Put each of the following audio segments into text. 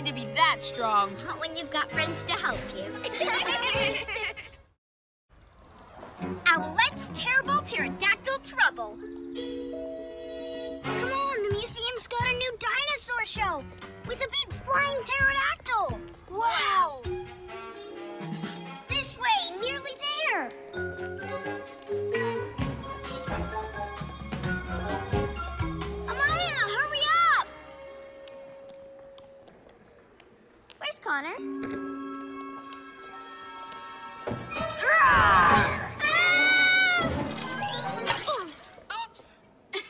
need to be that strong. Not when you've got friends to help you. Owlette's Terrible Pterodactyl Trouble. Come on, the museum's got a new dinosaur show with a big flying pterodactyl. Wow! Connor? Ah! Oops!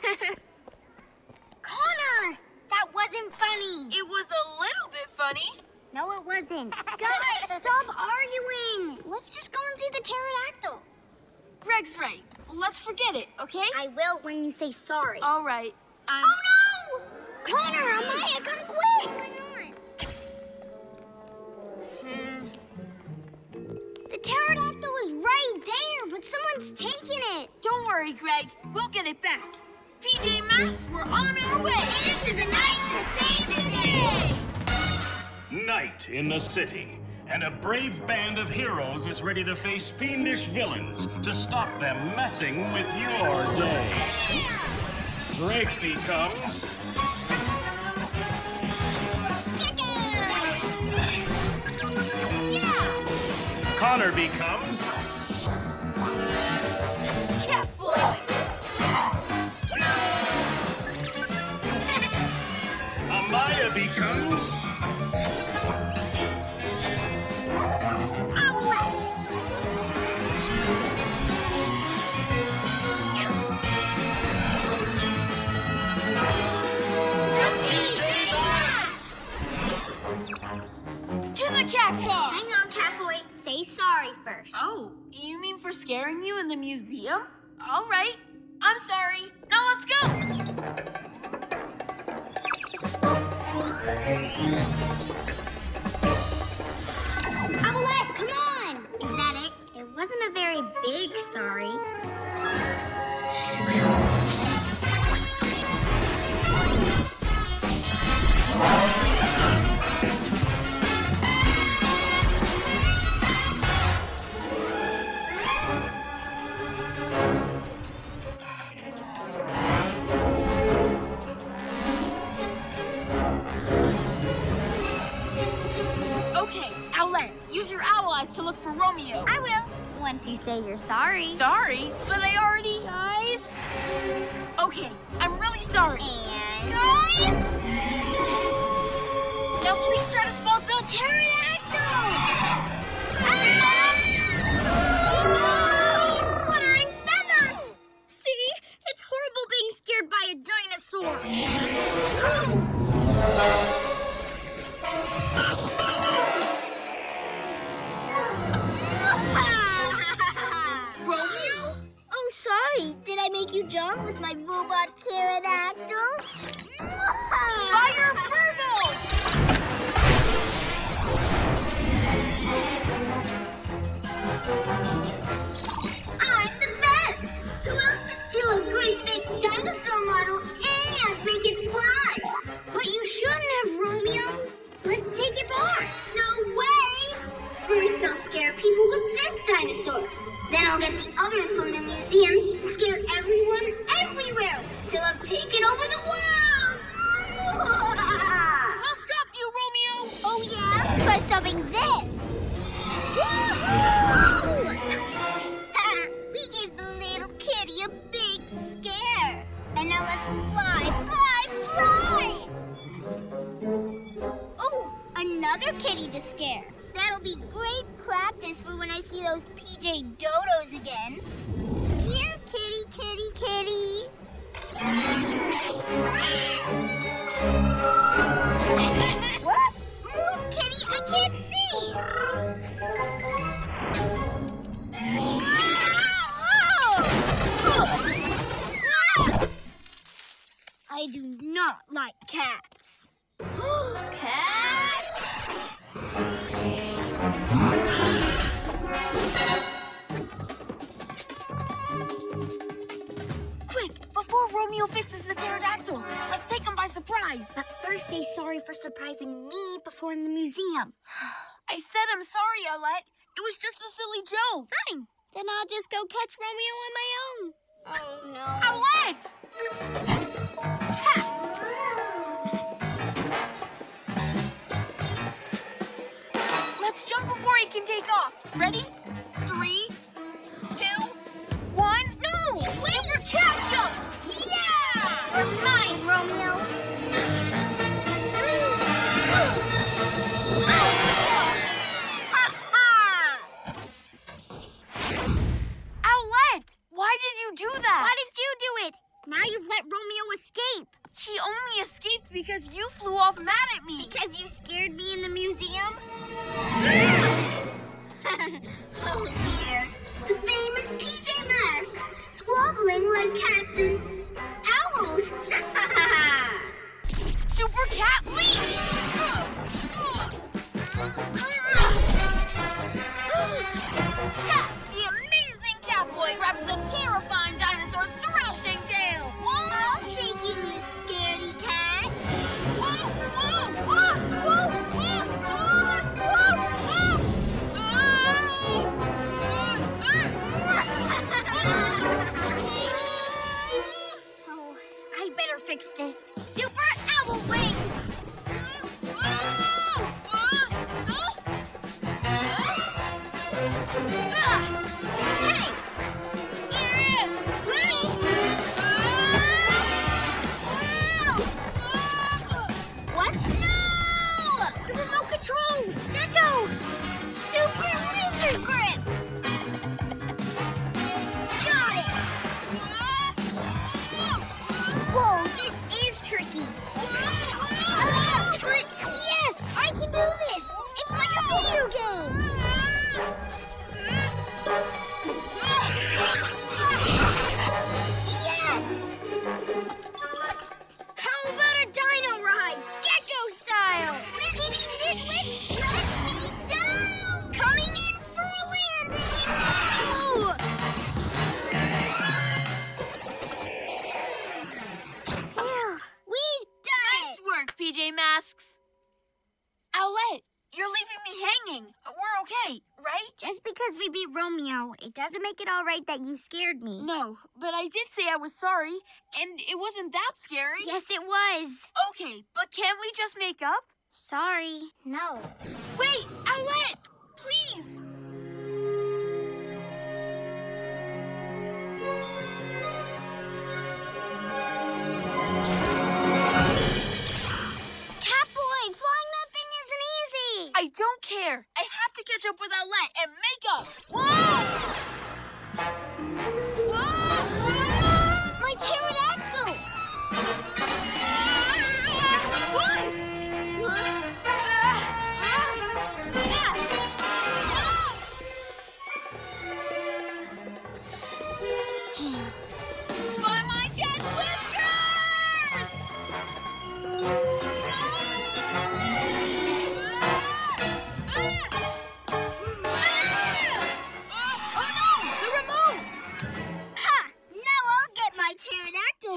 Connor! That wasn't funny. It was a little bit funny. No, it wasn't. Guys, stop arguing. Let's just go and see the pterodactyl. Greg's right. Let's forget it, okay? I will when you say sorry. All right. I'm... Oh no! Connor, Amaya, come quick! Someone's taken it. Don't worry, Greg. We'll get it back. PJ Masks, we're on our way. Into the night to save the day! Night in the city, and a brave band of heroes is ready to face fiendish villains to stop them messing with your day. Drake becomes Connor becomes To car! Mm. Hang on, Catboy. Say sorry first. Oh, you mean for scaring you in the museum? All right. I'm sorry. Now let's go. Owlette, come on! Is that it? It wasn't a very big sorry. Your to look for Romeo. I will, once you say you're sorry. Sorry, but I already... Guys? Okay, I'm really sorry. And... Guys! Now please try to spot the Pterodactyl! Ah! I'll get the others from the museum and scare everyone everywhere till I've taken over the world! We'll stop you, Romeo! Oh yeah? By stopping this. we gave the little kitty a big scare. And now let's fly, fly, fly! Oh, another kitty to scare. That'll be great for when I see those PJ Dodos again. Here, kitty, kitty, kitty. surprise. But first say sorry for surprising me before in the museum. I said I'm sorry, Owlette. It was just a silly joke. Fine. Then I'll just go catch Romeo on my own. Oh, no. Owlette! Let's jump before he can take off. Ready? He only escaped because you flew off mad at me. Because you scared me in the museum? oh dear. The famous PJ Masks, squabbling like cats and owls. Super cat leap! I better fix this. Super Owl Wings! Me hanging. Uh, we're okay, right? Just because we beat Romeo, it doesn't make it all right that you scared me. No, but I did say I was sorry, and it wasn't that scary. Yes, it was. Okay, but can't we just make up? Sorry. No. Wait, Owlette, please. To catch up with Owlette and make up. Whoa! My pterodactyl.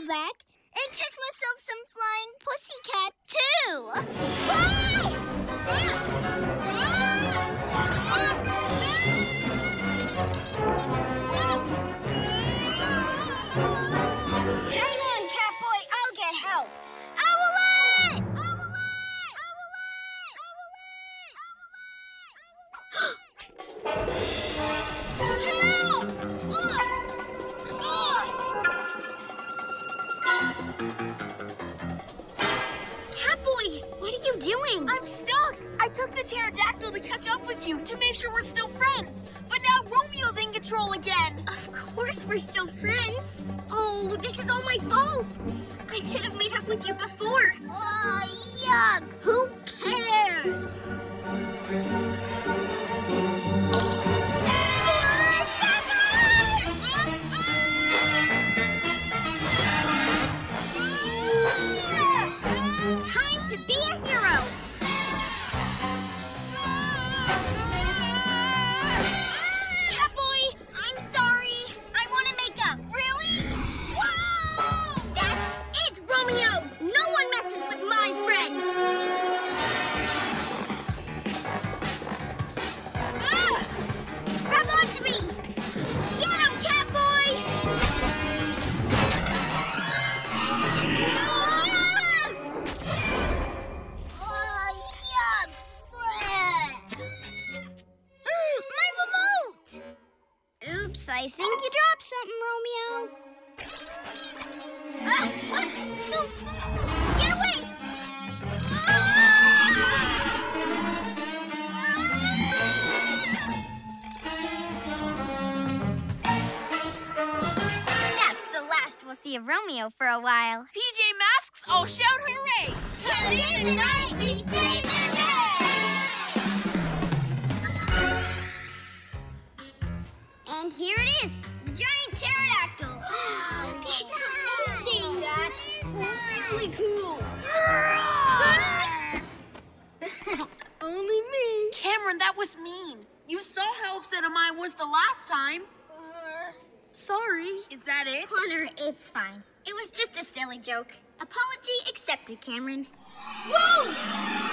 Back and catch myself some flying pussycat too. Hang doing? I'm stuck! I took the pterodactyl to catch up with you to make sure we're still friends. But now Romeo's in control again. Of course we're still friends. Oh, this is all my fault. I should have made up with you before. Oh, yuck. Who Romeo for a while. PJ Masks, I'll shout hooray! Cause in the night we save the day! And here it is, the giant pterodactyl. it's amazing. That's really cool. Only me. Cameron, that was mean. You saw how upset I was the last time. Sorry. Is that it? Connor, it's fine. It was just a silly joke. Apology accepted, Cameron. Whoa!